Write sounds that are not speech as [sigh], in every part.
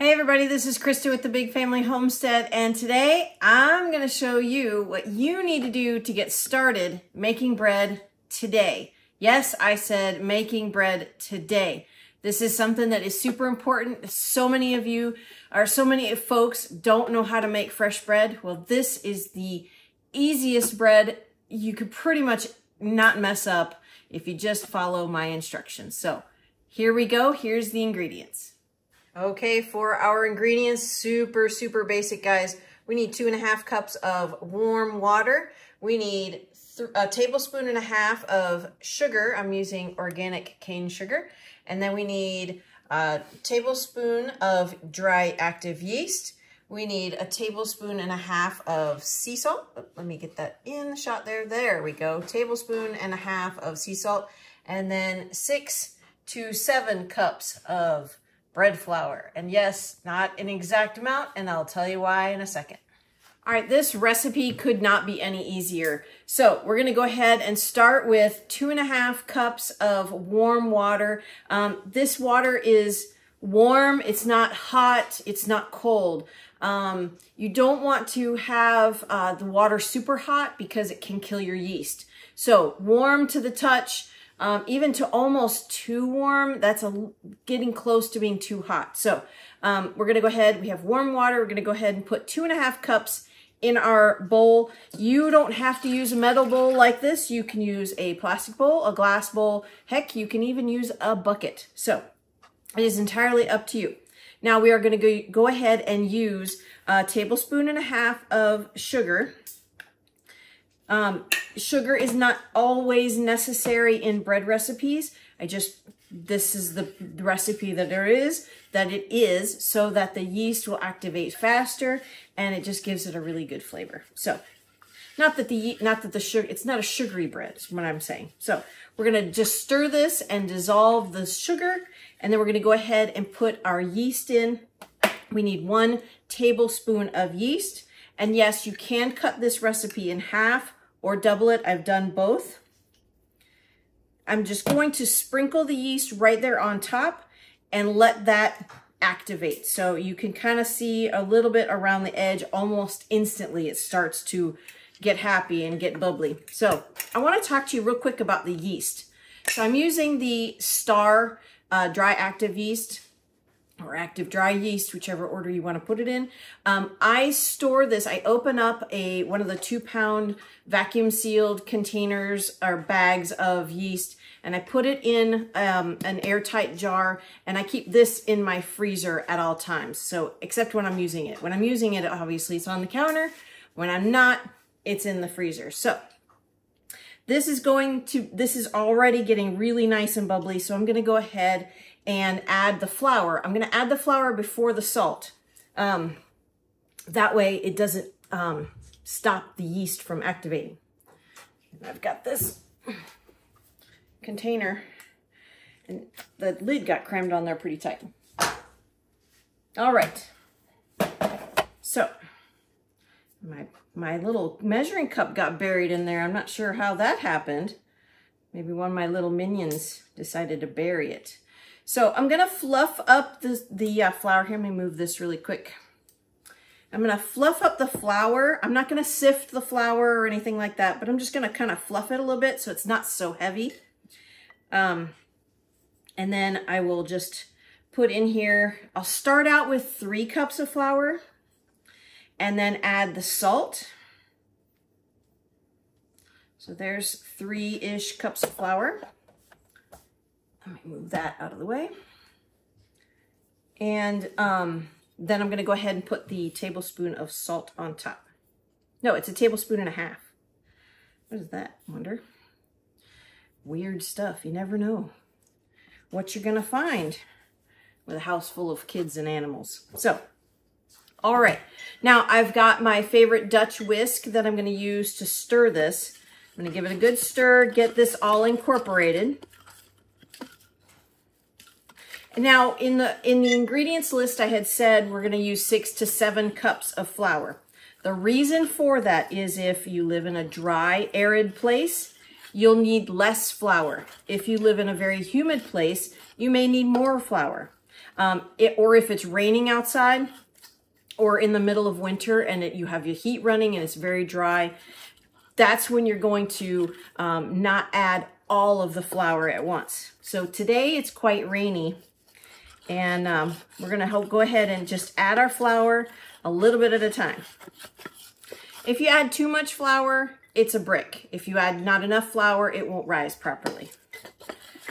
Hey everybody, this is Christa with the Big Family Homestead and today I'm going to show you what you need to do to get started making bread today. Yes, I said making bread today. This is something that is super important. So many of you or so many folks don't know how to make fresh bread. Well, this is the easiest bread you could pretty much not mess up if you just follow my instructions. So here we go. Here's the ingredients. Okay, for our ingredients, super, super basic, guys. We need two and a half cups of warm water. We need a tablespoon and a half of sugar. I'm using organic cane sugar. And then we need a tablespoon of dry active yeast. We need a tablespoon and a half of sea salt. Oh, let me get that in the shot there. There we go. Tablespoon and a half of sea salt. And then six to seven cups of bread flour. And yes, not an exact amount, and I'll tell you why in a second. All right, this recipe could not be any easier. So we're gonna go ahead and start with two and a half cups of warm water. Um, this water is warm, it's not hot, it's not cold. Um, you don't want to have uh, the water super hot because it can kill your yeast. So warm to the touch, um, even to almost too warm, that's a, getting close to being too hot. So um, we're gonna go ahead, we have warm water, we're gonna go ahead and put two and a half cups in our bowl. You don't have to use a metal bowl like this. You can use a plastic bowl, a glass bowl. Heck, you can even use a bucket. So it is entirely up to you. Now we are gonna go, go ahead and use a tablespoon and a half of sugar. Um, sugar is not always necessary in bread recipes. I just, this is the recipe that there is, that it is, so that the yeast will activate faster and it just gives it a really good flavor. So, not that the, not that the sugar, it's not a sugary bread, is what I'm saying. So, we're gonna just stir this and dissolve the sugar, and then we're gonna go ahead and put our yeast in. We need one tablespoon of yeast. And yes, you can cut this recipe in half or double it. I've done both. I'm just going to sprinkle the yeast right there on top and let that activate. So you can kind of see a little bit around the edge almost instantly. It starts to get happy and get bubbly. So I want to talk to you real quick about the yeast. So I'm using the Star uh, dry active yeast or active dry yeast, whichever order you want to put it in. Um, I store this, I open up a one of the two pound vacuum sealed containers or bags of yeast and I put it in um, an airtight jar and I keep this in my freezer at all times. So except when I'm using it. When I'm using it, obviously it's on the counter. When I'm not, it's in the freezer. So this is going to, this is already getting really nice and bubbly. So I'm going to go ahead and add the flour. I'm to add the flour before the salt. Um, that way it doesn't um, stop the yeast from activating. And I've got this container and the lid got crammed on there pretty tight. All right. So my, my little measuring cup got buried in there. I'm not sure how that happened. Maybe one of my little minions decided to bury it. So I'm to fluff up the, the uh, flour here. Let me move this really quick. I'm to fluff up the flour. I'm not to sift the flour or anything like that, but I'm just to kind of fluff it a little bit so it's not so heavy. Um, and then I will just put in here, I'll start out with three cups of flour and then add the salt. So there's three-ish cups of flour. Let me move that out of the way. And um, then I'm gonna go ahead and put the tablespoon of salt on top. No, it's a tablespoon and a half. What is that, I wonder? Weird stuff, you never know what you're gonna find with a house full of kids and animals. So, all right, now I've got my favorite Dutch whisk that I'm gonna use to stir this. I'm gonna give it a good stir, get this all incorporated. Now, in the, in the ingredients list, I had said we're going to use six to seven cups of flour. The reason for that is if you live in a dry, arid place, you'll need less flour. If you live in a very humid place, you may need more flour. Um, it, or if it's raining outside or in the middle of winter and it, you have your heat running and it's very dry, that's when you're going to um, not add all of the flour at once. So today it's quite rainy and um, we're gonna help go ahead and just add our flour a little bit at a time. If you add too much flour, it's a brick. If you add not enough flour, it won't rise properly.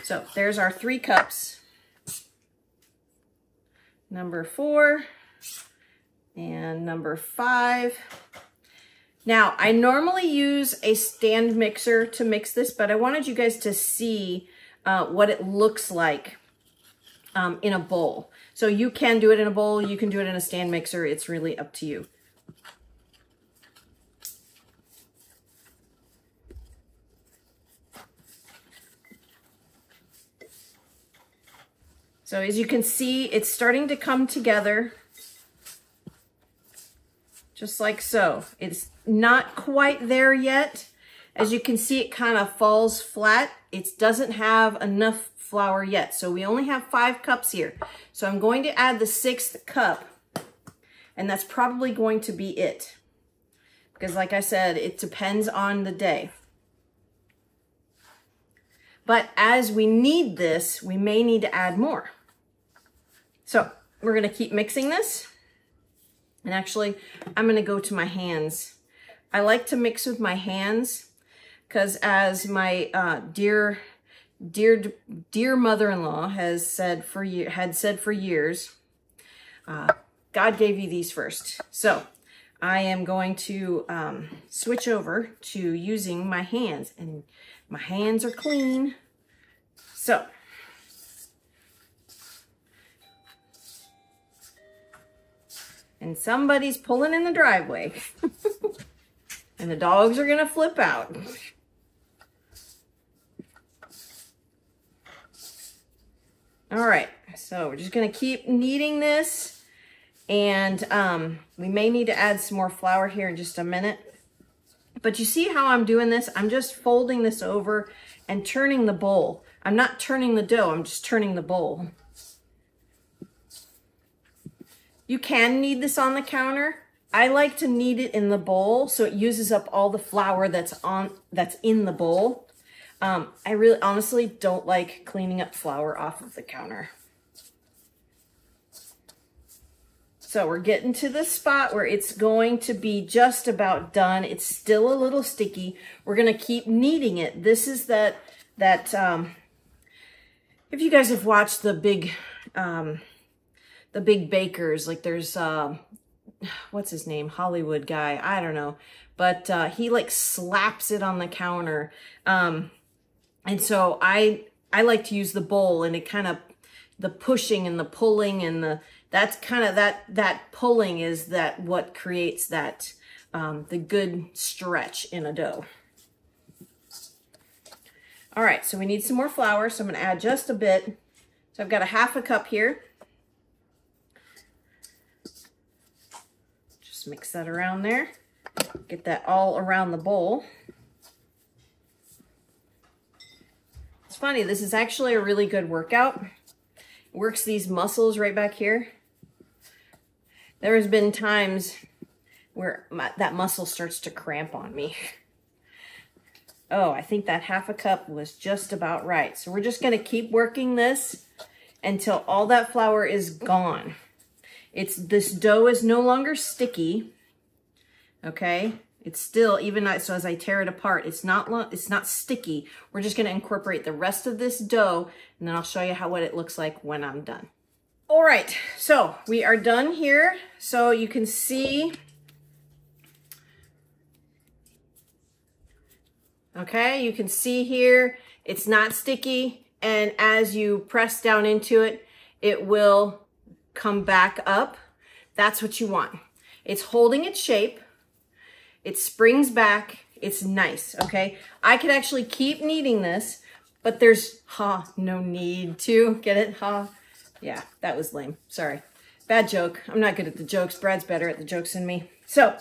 So there's our three cups. Number four and number five. Now, I normally use a stand mixer to mix this, but I wanted you guys to see uh, what it looks like um, in a bowl. So you can do it in a bowl, you can do it in a stand mixer. It's really up to you. So as you can see, it's starting to come together just like so. It's not quite there yet. As you can see, it kind of falls flat. It doesn't have enough flour yet. So we only have five cups here. So I'm going to add the sixth cup and that's probably going to be it. Because like I said, it depends on the day. But as we need this, we may need to add more. So we're gonna keep mixing this. And actually, I'm gonna go to my hands. I like to mix with my hands because as my uh, dear, dear, dear mother-in-law has said for you had said for years, uh, God gave you these first. So I am going to um, switch over to using my hands and my hands are clean. So and somebody's pulling in the driveway. [laughs] and the dogs are to flip out. All right, so we're just to keep kneading this. And um, we may need to add some more flour here in just a minute. But you see how I'm doing this? I'm just folding this over and turning the bowl. I'm not turning the dough, I'm just turning the bowl. You can knead this on the counter. I like to knead it in the bowl so it uses up all the flour that's on that's in the bowl. Um, I really honestly don't like cleaning up flour off of the counter. So we're getting to the spot where it's going to be just about done. It's still a little sticky. We're going to keep kneading it. This is that, that, um, if you guys have watched the big, um, the big bakers. Like there's, uh, what's his name? Hollywood guy. I don't know. But uh, he like slaps it on the counter. Um, and so I, I like to use the bowl and it kind of, the pushing and the pulling and the, that's kind of that, that pulling is that what creates that, um, the good stretch in a dough. All right, so we need some more flour. So I'm gonna add just a bit. So I've got a half a cup here. Just mix that around there. Get that all around the bowl. Funny, this is actually a really good workout. It works these muscles right back here. There has been times where my, that muscle starts to cramp on me. Oh, I think that half a cup was just about right. So we're just gonna keep working this until all that flour is gone. It's This dough is no longer sticky, okay? It's still, even so as I tear it apart, it's not, it's not sticky. We're just gonna incorporate the rest of this dough and then I'll show you how what it looks like when I'm done. All right, so we are done here. So you can see, okay, you can see here, it's not sticky. And as you press down into it, it will come back up. That's what you want. It's holding its shape. It springs back. It's nice, okay? I could actually keep kneading this, but there's, ha, no need to. Get it? Ha. Yeah, that was lame. Sorry. Bad joke. I'm not good at the jokes. Brad's better at the jokes than me. So,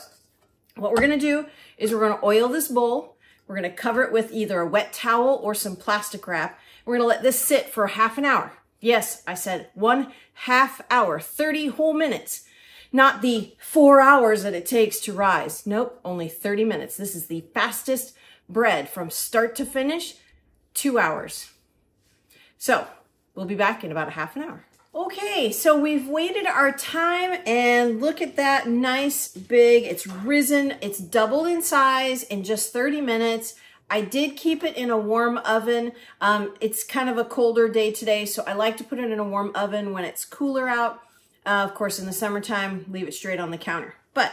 what we're going to do is we're going to oil this bowl. We're going to cover it with either a wet towel or some plastic wrap. We're to let this sit for half an hour. Yes, I said one half hour, 30 whole minutes. Not the four hours that it takes to rise. Nope, only 30 minutes. This is the fastest bread from start to finish, two hours. So we'll be back in about a half an hour. Okay, so we've waited our time and look at that nice big, it's risen, it's doubled in size in just 30 minutes. I did keep it in a warm oven. Um, it's kind of a colder day today, so I like to put it in a warm oven when it's cooler out. Uh, of course, in the summertime, leave it straight on the counter. But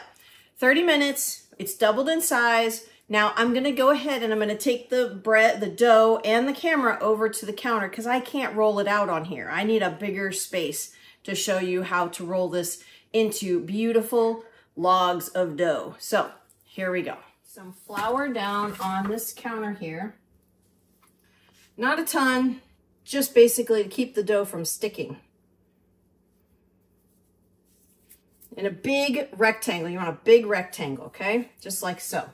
30 minutes, it's doubled in size. Now I'm gonna go ahead and I'm gonna take the bread, the dough and the camera over to the counter because I can't roll it out on here. I need a bigger space to show you how to roll this into beautiful logs of dough. So here we go. Some flour down on this counter here. Not a ton, just basically to keep the dough from sticking. In a big rectangle, you want a big rectangle, okay? Just like so.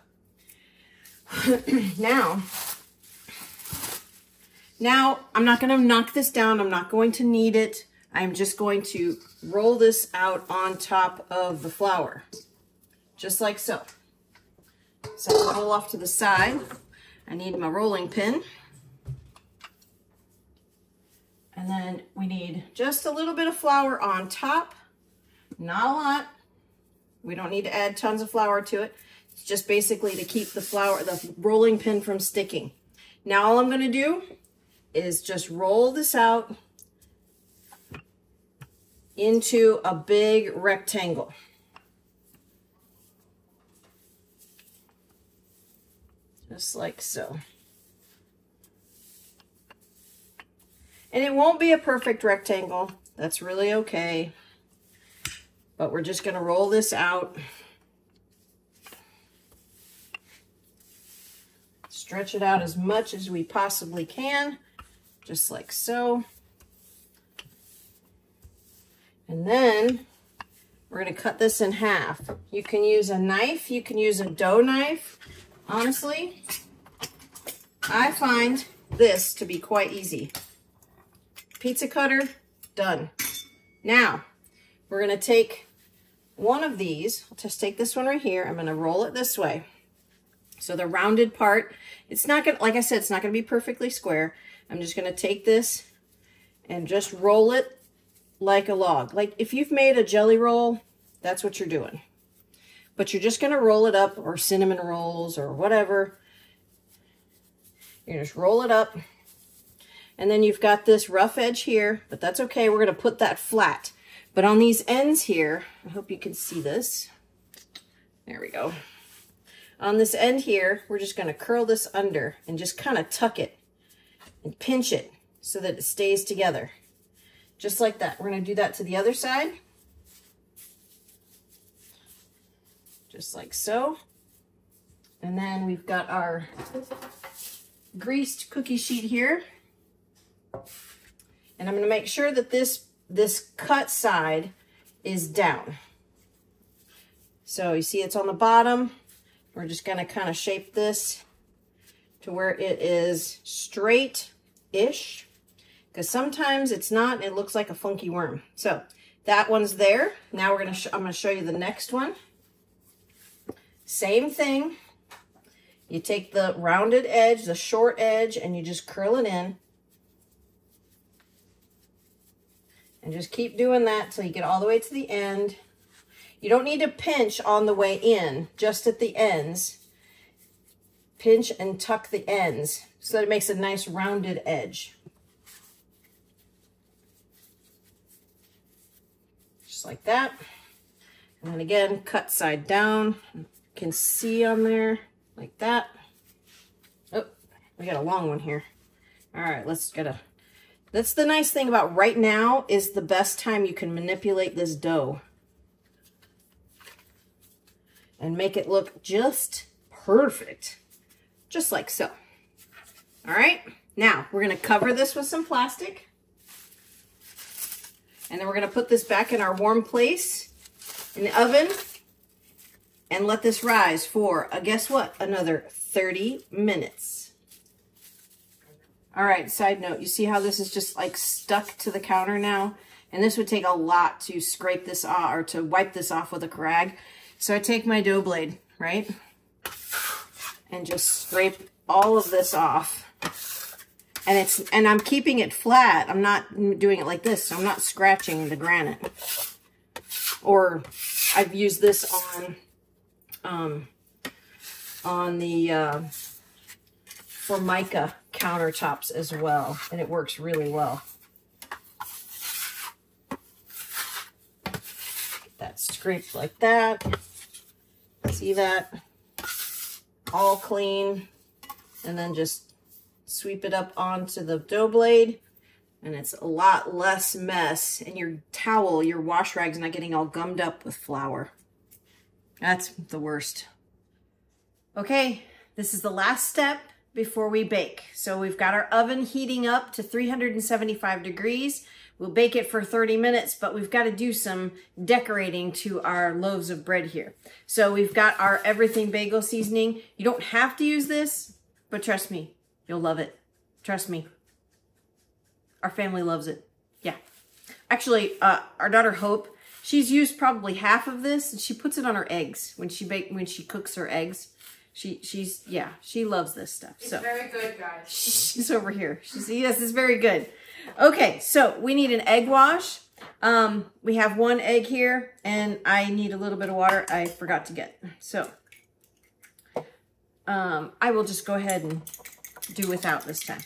[clears throat] now, now I'm not going to knock this down. I'm not going to knead it. I'm just going to roll this out on top of the flour, just like so. So I'll roll off to the side. I need my rolling pin. And then we need just a little bit of flour on top, not a lot. We don't need to add tons of flour to it. It's just basically to keep the flour, the rolling pin from sticking. Now all I'm going to do is just roll this out into a big rectangle. Just like so. And it won't be a perfect rectangle. That's really okay. But we're just going to roll this out. Stretch it out as much as we possibly can, just like so. And then we're going to cut this in half. You can use a knife. You can use a dough knife. Honestly, I find this to be quite easy. Pizza cutter, done. Now, we're going to take one of these. I'll just take this one right here. I'm going to roll it this way. So the rounded part, it's not going to, like I said, it's not going to be perfectly square. I'm just going to take this and just roll it like a log. Like if you've made a jelly roll, that's what you're doing. But you're just going to roll it up or cinnamon rolls or whatever. You just roll it up. And then you've got this rough edge here, but that's okay. We're going to put that flat. But on these ends here, I hope you can see this. There we go. On this end here, we're just going to curl this under and just kind of tuck it and pinch it so that it stays together. Just like that. We're going to do that to the other side. Just like so. And then we've got our greased cookie sheet here. And I'm going to make sure that this, this cut side is down. So you see it's on the bottom. We're just going to kind of shape this to where it is straight-ish because sometimes it's not and it looks like a funky worm. So that one's there. Now we're to I'm to show you the next one. Same thing. You take the rounded edge, the short edge, and you just curl it in. And just keep doing that till you get all the way to the end. You don't need to pinch on the way in, just at the ends. Pinch and tuck the ends so that it makes a nice rounded edge. Just like that. And then again, cut side down. You can see on there like that. Oh, we got a long one here. All right, let's get a, that's the nice thing about right now is the best time you can manipulate this dough and make it look just perfect, just like so. All right, now we're gonna cover this with some plastic and then we're gonna put this back in our warm place in the oven and let this rise for, uh, guess what, another 30 minutes. All right, side note, you see how this is just like stuck to the counter now? And this would take a lot to scrape this off or to wipe this off with a rag. So I take my dough blade, right? And just scrape all of this off. And it's and I'm keeping it flat. I'm not doing it like this. So I'm not scratching the granite. Or I've used this on um on the uh, Formica countertops as well. And it works really well. that scraped like that. See that? All clean. And then just sweep it up onto the dough blade and it's a lot less mess and your towel, your wash rag's not getting all gummed up with flour. That's the worst. Okay, this is the last step before we bake. So we've got our oven heating up to 375 degrees. We'll bake it for 30 minutes, but we've got to do some decorating to our loaves of bread here. So we've got our everything bagel seasoning. You don't have to use this, but trust me, you'll love it. Trust me. Our family loves it. Yeah. Actually, uh, our daughter Hope, she's used probably half of this and she puts it on her eggs when she bake when she cooks her eggs. She she's yeah, she loves this stuff. It's so very good, guys. [laughs] She's over here. She's yes, it's very good. Okay, so we need an egg wash. Um, we have one egg here, and I need a little bit of water I forgot to get. So um, I will just go ahead and do without this time.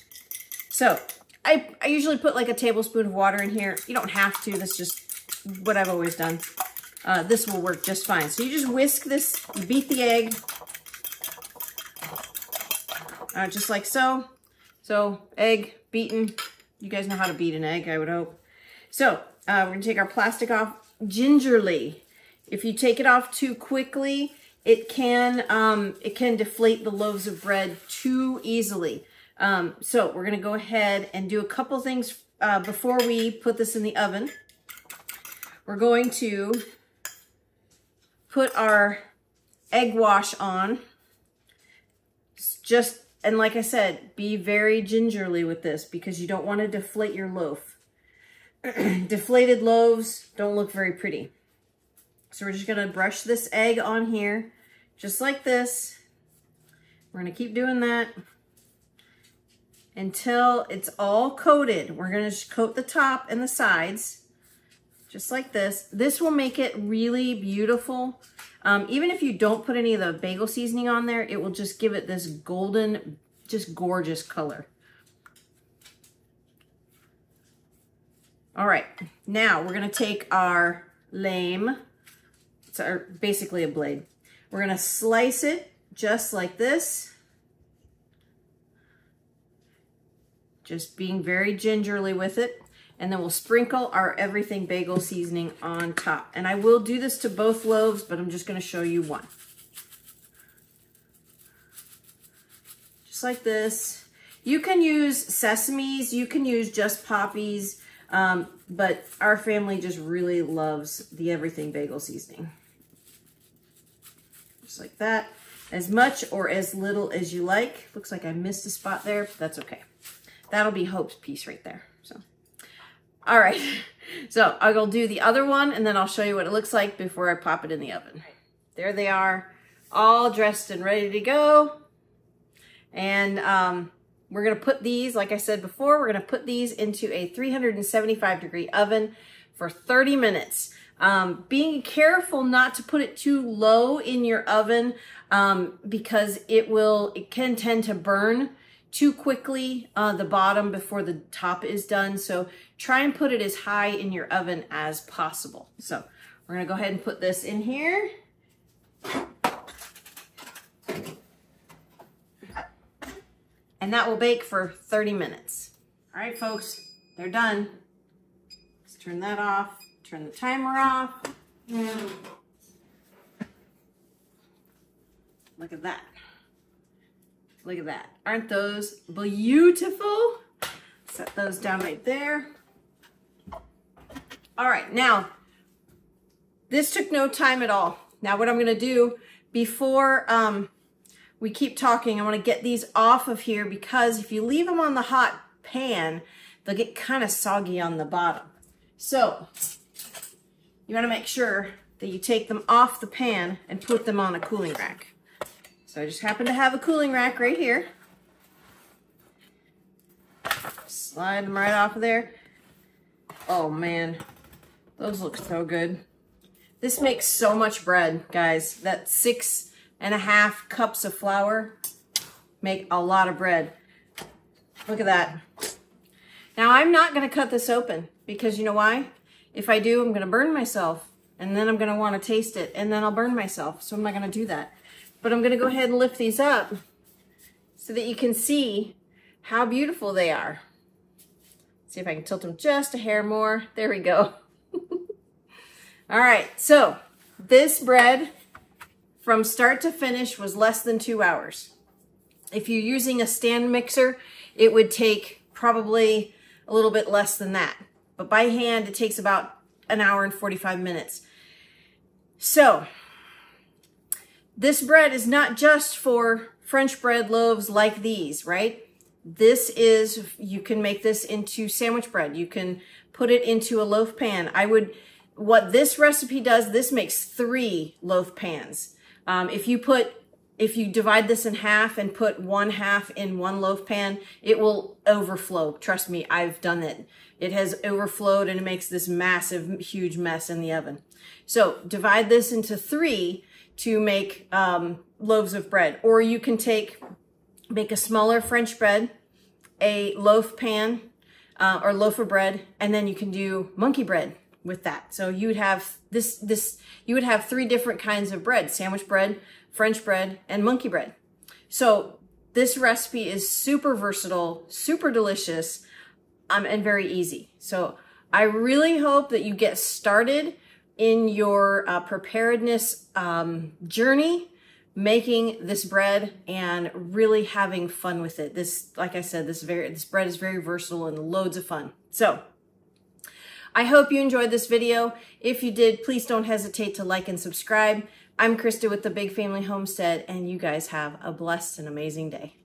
So I, I usually put like a tablespoon of water in here. You don't have to. That's just what I've always done. Uh, this will work just fine. So you just whisk this, beat the egg, uh, just like so. So egg beaten, you guys know how to beat an egg, I would hope. So uh, we're gonna take our plastic off gingerly. If you take it off too quickly, it can um, it can deflate the loaves of bread too easily. Um, so we're gonna go ahead and do a couple things uh, before we put this in the oven. We're going to put our egg wash on. Just and like I said, be very gingerly with this because you don't want to deflate your loaf. [clears throat] Deflated loaves don't look very pretty. So we're just going to brush this egg on here just like this. We're going to keep doing that until it's all coated. We're going to coat the top and the sides just like this. This will make it really beautiful. Um, even if you don't put any of the bagel seasoning on there, it will just give it this golden, just gorgeous color. All right, now we're gonna take our lame, it's our, basically a blade. We're gonna slice it just like this. Just being very gingerly with it and then we'll sprinkle our everything bagel seasoning on top. And I will do this to both loaves, but I'm just gonna show you one. Just like this. You can use sesames, you can use just poppies, um, but our family just really loves the everything bagel seasoning. Just like that. As much or as little as you like. Looks like I missed a spot there, but that's okay. That'll be Hope's piece right there. All right, [laughs] so I'll do the other one and then I'll show you what it looks like before I pop it in the oven. There they are, all dressed and ready to go. And um, we're gonna put these, like I said before, we're gonna put these into a 375 degree oven for 30 minutes. Um, being careful not to put it too low in your oven um, because it will, it can tend to burn too quickly uh, the bottom before the top is done. So try and put it as high in your oven as possible. So we're gonna go ahead and put this in here. And that will bake for 30 minutes. All right, folks, they're done. Let's turn that off, turn the timer off. Look at that. Look at that. Aren't those beautiful? Set those down right there. All right, now, this took no time at all. Now what I'm gonna do before um, we keep talking, I want to get these off of here because if you leave them on the hot pan, they'll get kind of soggy on the bottom. So you want to make sure that you take them off the pan and put them on a cooling rack. So I just happen to have a cooling rack right here. Slide them right off of there. Oh man, those look so good. This makes so much bread, guys. That six and a half cups of flour make a lot of bread. Look at that. Now I'm not gonna cut this open because you know why? If I do, I'm gonna burn myself and then I'm gonna wanna taste it and then I'll burn myself. So I'm not gonna do that. But I'm gonna go ahead and lift these up so that you can see how beautiful they are. See if I can tilt them just a hair more. There we go. [laughs] All right, so this bread from start to finish was less than two hours. If you're using a stand mixer, it would take probably a little bit less than that. But by hand, it takes about an hour and 45 minutes. So this bread is not just for French bread loaves like these, right? This is, you can make this into sandwich bread. You can put it into a loaf pan. I would, what this recipe does, this makes three loaf pans. Um, if you put, if you divide this in half and put one half in one loaf pan, it will overflow. Trust me, I've done it. It has overflowed and it makes this massive, huge mess in the oven. So divide this into three to make um, loaves of bread. Or you can take make a smaller French bread, a loaf pan uh, or loaf of bread, and then you can do monkey bread with that. So you would have this, this, you would have three different kinds of bread, sandwich bread, French bread, and monkey bread. So this recipe is super versatile, super delicious, um, and very easy. So I really hope that you get started in your uh, preparedness um, journey making this bread and really having fun with it. This, like I said, this very this bread is very versatile and loads of fun. So I hope you enjoyed this video. If you did, please don't hesitate to like and subscribe. I'm Christa with the Big Family Homestead, and you guys have a blessed and amazing day.